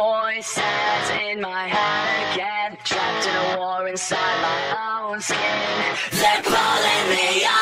voices in my head again, trapped in a war inside my own skin. They're pulling me up.